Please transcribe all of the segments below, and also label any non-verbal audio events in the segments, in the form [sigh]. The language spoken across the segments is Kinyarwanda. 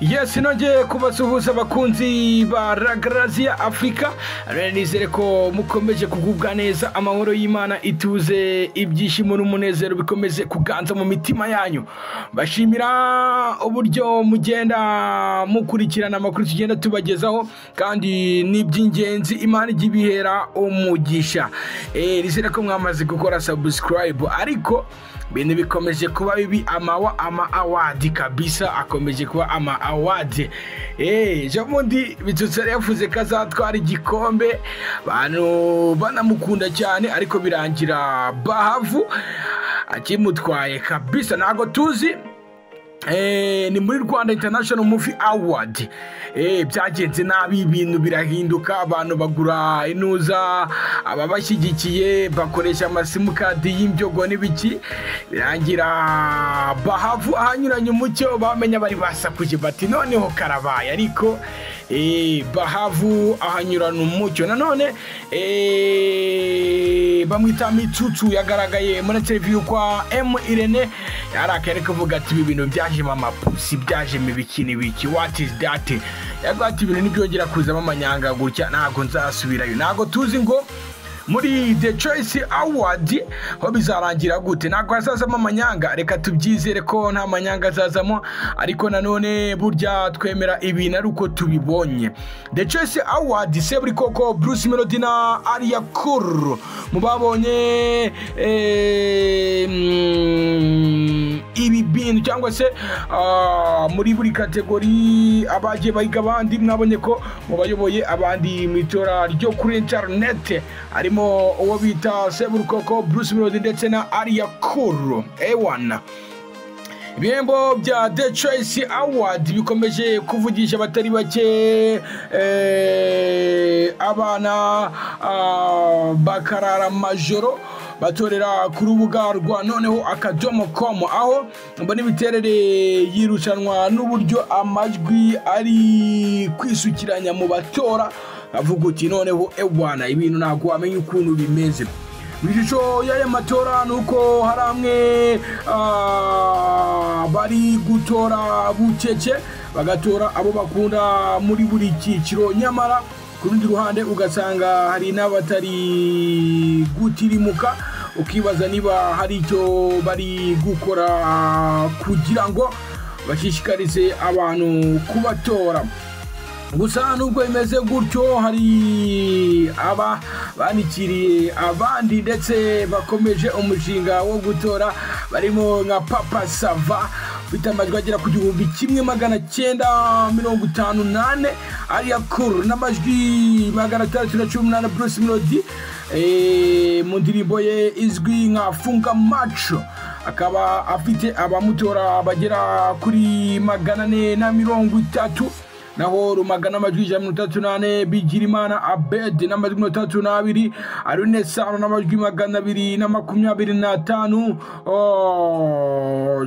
yes nongeye kubasuhuza abakunzi ba ragaraziya afurika rero nizere ko mukomeje kugubwa neza amahoro y'imana ituze ibyishimo n'umunezero bikomeze kuganza mu mitima yanyu. Bashimira uburyo mugenda mukurikirana amakuru tugenda tubagezaho kandi ni iby'ingenzi imana ijya ibihera umugisha. Eh, nizere ko mwamaze gukora sabusikarayibu ariko ibintu bikomeje kuba bibi amawa ama awadi kabisa akomeje kuba ama awadi eh ejo bundi bitutse yari yavuze ko azatwara igikombe. Abantu banamukunda cyane ariko birangira bahavu. Akimutwaye kabisa ntabwo tuzi. Ni muri rwanda international movie award. Eh, byagenze nabi ibintu birahinduka abantu bagura inuza ababashyigikiye bakoresha amasimukadi y'imbyogo n'ibiki birangira bahavu ahanyuranye umucyo bamenya bari basakuje bati noneho karabaye. Ariko eh, bahavu ahanyurana umucyo nanone eh, bamwita mitsutsu yagaragaye muri televiziyo kwa m irene. Yarakaye ariko avuga ati ibi bintu byajemo amapusi byajemo ibiki n'ibiki what is that? Yavuga ati ibintu ntibyongera kuzamo amanyanga gutya ntabwo nzasubirayo. Ntabwo tuzi ngo muri the choice award ho bizarangira gute? Ntabwo hazazamo amanyanga. Reka tubyizere ko nta manyanga azazamo ariko nanone burya twemera ibintu ari uko tubibonye. The choice award seburi koko bruce melody na aria kur. Mu babonye ibi bintu cyangwa se ah, muri buri kategori abagiye bahiga abandi mwabonye ko mu bayoboye abandi mu itora ryo kuri interinete harimo uwo bita seburukoko bruce melody ndetse na aria kuru. Ewana ibihembo bya the choice award bikomeje kuvugisha abatari bake eh, abana ah, bakarara majoro batorera ku rubuga rwa noneho akadomo komu aho mbona imiterere y'irushanwa n'uburyo amajwi ari kwisukiranya mu batora avuga uti noneho ewana ibintu ntabwo wamenya ukuntu bimeze. Mu ishusho y'aya matora ni uko hari amwe ah, bari gutora bucece bagatora abo bakunda muri buri cyiciro. Nyamara ku rundi ruhande ugasanga hari n'abatari gutirimuka ukibaza niba hari icyo bari gukora kugira ngo bashishikarize abantu kubatora. Gusa nubwo bimeze gutyo hari aba bandikiriye abandi ndetse bakomeje umushinga wo gutora barimo nka papa sava ufite amajwi agera ku gihumbi kimwe magana cyenda mirongo itanu nane ariya kuru n'amajwi magana atandatu na cumi n'umunani bruce melody eh, mu ndirimbo ye izwi nka funga maco akaba afite abamutora bagera kuri magana ane na mirongo itatu. Naho rumaga n'amajwi ijana na mirongo itatu n'ane bigirimana abedi n'amajwi mirongo itandatu n'abiri arune sano n'amajwi magana abiri na makumyabiri n'atanu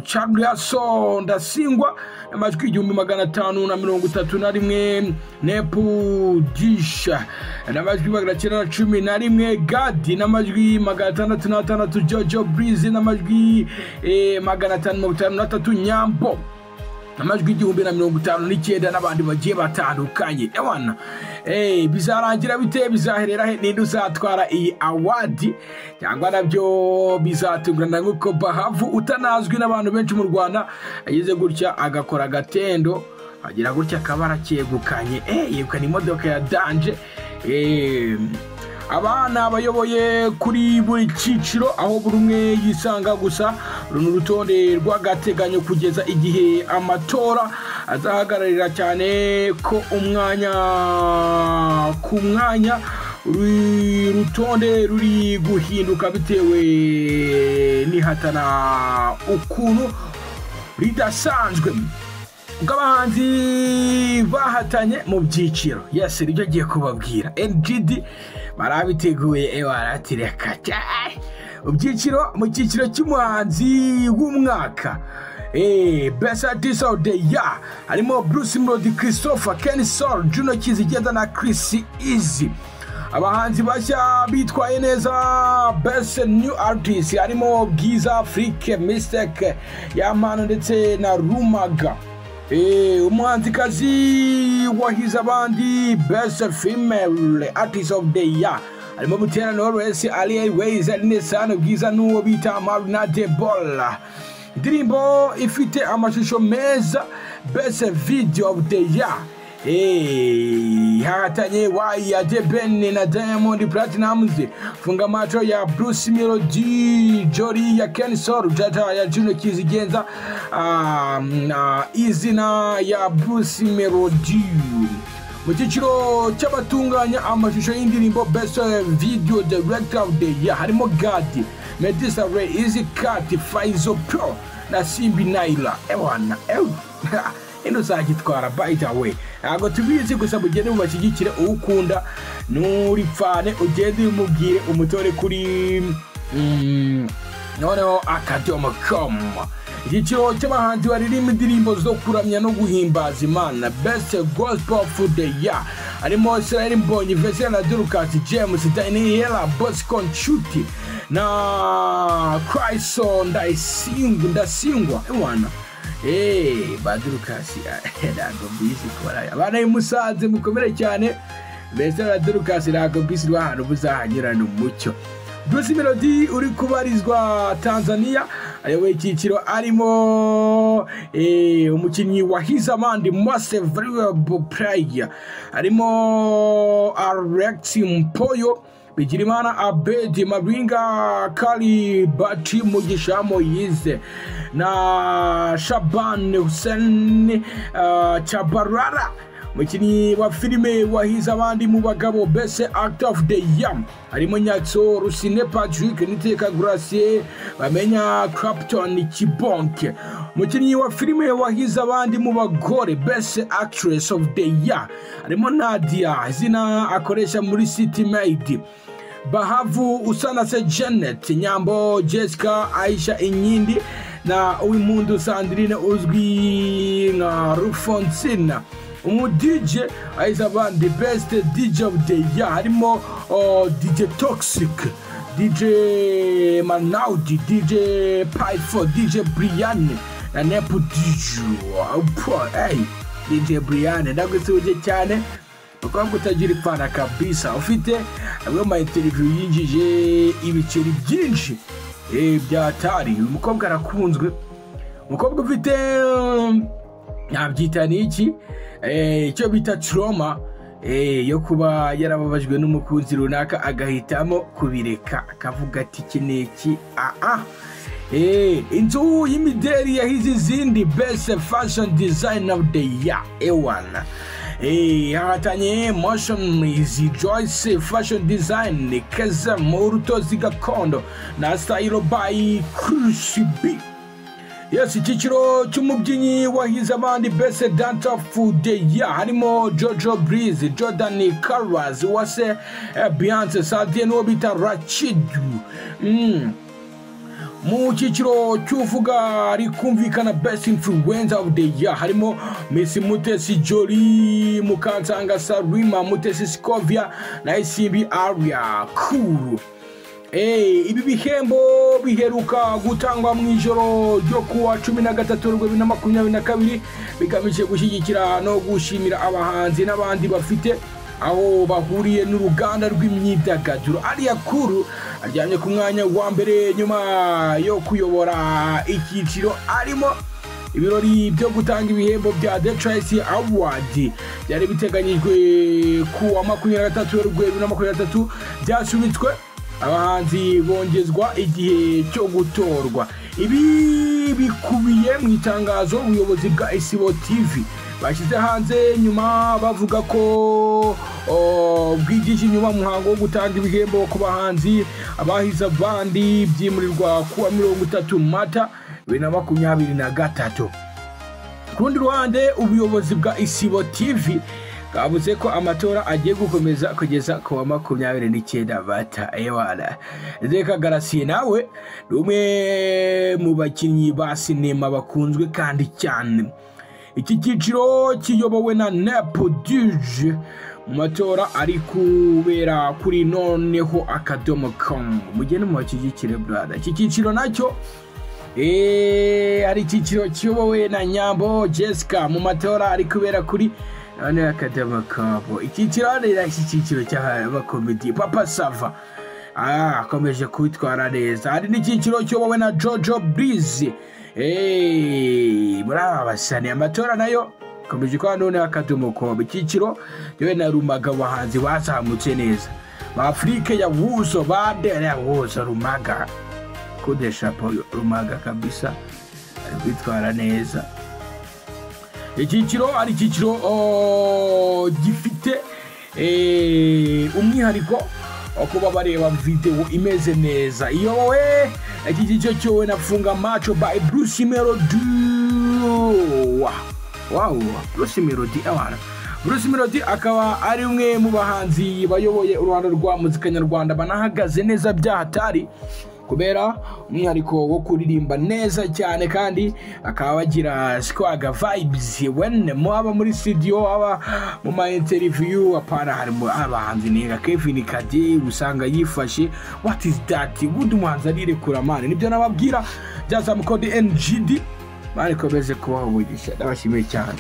charliaso ndasingwa n'amajwi igihumbi magana atanu na mirongo itatu na rimwe nepu disha n'amajwi magana cyenda na cumi na rimwe gadi n'amajwi magana atandatu n'atandatu jojo brize n'amajwi eh, magana atanu mirongo itanu n'atatu nyambo. Amajwi igihumbi na mirongo itanu n'icyenda n'abandi bagiye batandukanye. Eh, bizarangira bite? Bizaherera he? Ninde uzatwara iyi awadi cyangwa na byo bizatungurana nk'uko bahavu utanazwi n'abantu benshi mu rwanda ageze gutya agakora agatendo agira gutya akaba aracyegukanye eh, yegukana imodoka ya danje. Eh, aba ni abayoboye kuri buri cyiciro aho buri umwe yisanga gusa. Uru ni urutonde rw'agateganyo kugeza igihe amatora azahagararira cyane ko umwanya ku mwanya. Uru rutonde ruri guhinduka bitewe n'ihatana ukuntu ridasanzwe. Ubwo abahanzi bahatanye mu byiciro. Yesi ni byo agiye kubabwira. Ngd barabiteguye. Ewa baratireka cyane mu byiciro mu cyiciro cy'umuhanzi w'umwaka. Eh, best artist of the year. Harimo Bruce Melody, Christopher, Kenny Sol, Juno Kizigenda na Chris Easy abahanzi bashya bitwaye neza best new artist. Harimo bwiza afrique mistake yamano ndetse na rumaga. Umuhanzikazi wahize abandi best female artist of the year. Harimo butera knowless ali airways aline sano bwiza n'uwo bita marina de bola indirimbo ifite amashusho meza best video of the year Eh, nye wai ya jebeni na Diamond Platnumz. Funga macho ya Bruce Melody Jory ya Ken Sol Jata ya Juno Kizigenza um, uh, izina ya Bruce Melody mu cyiciro cy'abatunganya amashusho y'indirimbo best video director of the year. Harimo Gadi Medisa Ray Easy Cat Faizo Pro na Simbi Naila. Ewana ew [laughs] ino uzagitwara by the way ntabwo tubizi gusa mugende mubashyigikire uwukunda. N'uripfane ugende umubwire umutore kuri mm, noneho akadomo com. Icyiciro cy'abahanzi baririmba indirimbo zo kuramya no guhimbaza imana. Best gospel the year. Harimo israel mbonyi vesera na durukasi james daniela bosco nshuti na chriso ndasingwa. Ndasingwa Hey, badurukasi ntabwo [laughs] bisi kubara abana y'umusanze mukomere cyane mbese badurukasi ntabwo bisi rw'ahantu muzahanyurana umucyo. Bruce Melody uri kubarizwa Tanzania ayoboye icyiciro arimo eh, umukinnyi wahize abandi most valuable player. Harimo Alex Mpoyo Bigirimana Abedi Mabinga Kali Bati Mugisha Moyize na Shaban Hussein uh, Chabarara umukinnyi wa filime wahize abandi mu bagabo best actor of the year. Harimo nyatso rusine patrick niteka gracier bamenya clapton kibonke umukinnyi wa filime wahize abandi mu bagore best actress of the year. Harimo nadia izina akoresha muri city maid bahavu usanase janet nyambo jessica aisha inyindi na uwimpundu sandrine uzwi nka rufonsina umu dj ahize abandi best dj of the year. Harimo oh, dj toxic dj manaudi dj pyfo dj brian na nepo dj hey, dj brian ndagusuje cyane. Ukaba utagira ipfana kabisa. Ufite amwe mu interiviyu yinjije ibiceri byinshi eh, bya tari uyu mukobwa arakunzwe. Umukobwa ufite um, nabyita ni iki? Eh, icyo bita trauma eh, yo kuba yarababajwe n'umukunzi runaka agahitamo kubireka. Akavuga ati iki ni iki? Aa Eh, inzu y'imideri yahize izindi best fashion design of the year ewana hahatanye motion izi joyce fashion design keza mu rutozi gakondo na style by crucibi yes icyiciro cy'umubyinnyi wahize abandi of the year. Harimo jojo breeze jordan caras wase eh, beyonce sadie n'uwo bita rachidu mm. mu cyiciro cy'uvuga rikumvikana best influencer of the year. Harimo miss mutesi joli mukansanga sarima mutesi scovia na isimbi aria kuru Eh, ibi bihembo biheruka gutangwa mu ijoro ryo kuwa cumi na gatatu bibiri na makumyabiri na kabiri bigamije gushyigikira no gushimira abahanzi n'abandi bafite aho bahuriye n'uruganda rw'imyidagaduro. Ariya kuru aryamye ku mwanya wa mbere nyuma yo kuyobora icyiciro. Arimo ibirori byo gutanga ibihembo bya The Choice Award. Byari biteganyijwe ku wa makumyabiri na gatatu bibiri na makumyabiri na gatatu byasubitswe. Abahanzi bongezwa igihe cyo gutorwa. Ibi bikubiye mu itangazo ubuyobozi bwa isibo tv bashyize hanze nyuma bavuga ko o, bwigije inyuma muhango wo gutanga ibihembo ku bahanzi abahize abandi byimurirwa kuwa mirongo itatu mata bibiri na makumyabiri na gatatu. Ku rundi ruhande ubuyobozi bwa isibo tv bwavuze ko amatora agiye gukomeza kugeza ku wa makumyabiri n'icyenda bata ewana reka garasiye nawe ni umwe mu bakinnyi ba sinema bakunzwe kandi cyane. Iki cyiciro kiyobowe na nepo duje mu matora ari kubera kuri noneho akadomo komu mugende mu bashyigikire burada iki cyiciro na cyo Eh, hari icyiciro kiyobowe na nyambo jessica. Mu matora ari kubera kuri none akadama kabo icyiciro hano iki cyiciro cy'abakomedi papa sava. Ah, akomeje kubitwara neza. Hari n'icyiciro kiyobowe na jojo Eh, muri aba basani amatora na yo. Akomeje kuba none akadomo kobo icyiciro yewe na rumaga abahanzi bazamutse neza. Ba afurike ya wuzo ba dere ya wuzo rumaga. Kudesha rumaga kabisa. Ari kwitwara neza. Icyiciro ari icyiciro oh, gifite eh, umwihariko kuba bareba videwo imeze neza. Iyobowe iki cyiciro cyowe nafunga macho by bruce melody. Wow bruce melody abana bruce melody akaba ari umwe mu bahanzi bayoboye uruhando rwa muzika nyarwanda banahagaze neza byahatari kubera umwihariko wo kuririmba neza cyane kandi akaba bagira squaga vibes. When mwaba muri studio aba mu ma interview apana harimo abahanzi nega Kevin Kade usanga yifashe what is that? Ubundi umuhanzi arirekura mani ni byo nababwira. Byaza mu code NGD mani komeze kubaho umugisha ndabashimiye cyane.